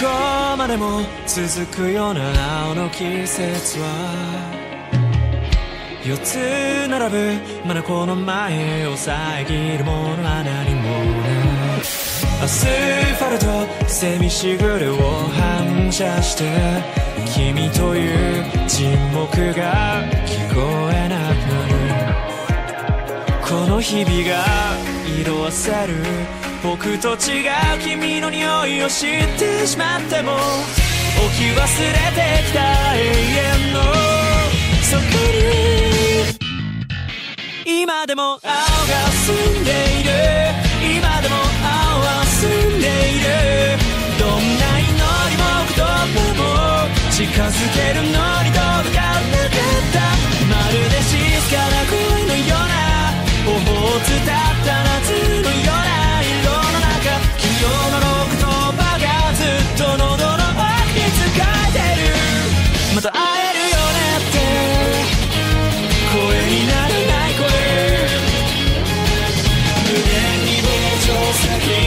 こまでも続くような青の季節は四つ並ぶまだこの前を遮るものは何もないアスファルトセミしぐれを反射して君という沈黙が聞こえなくなるこの日々が色あせる僕と違う君の匂いを知ってしまっても置き忘れてきた永遠のそこに今でも青が澄んでいる。今でも青は澄んでいる。どんな祈りも言葉も近づけるのに second.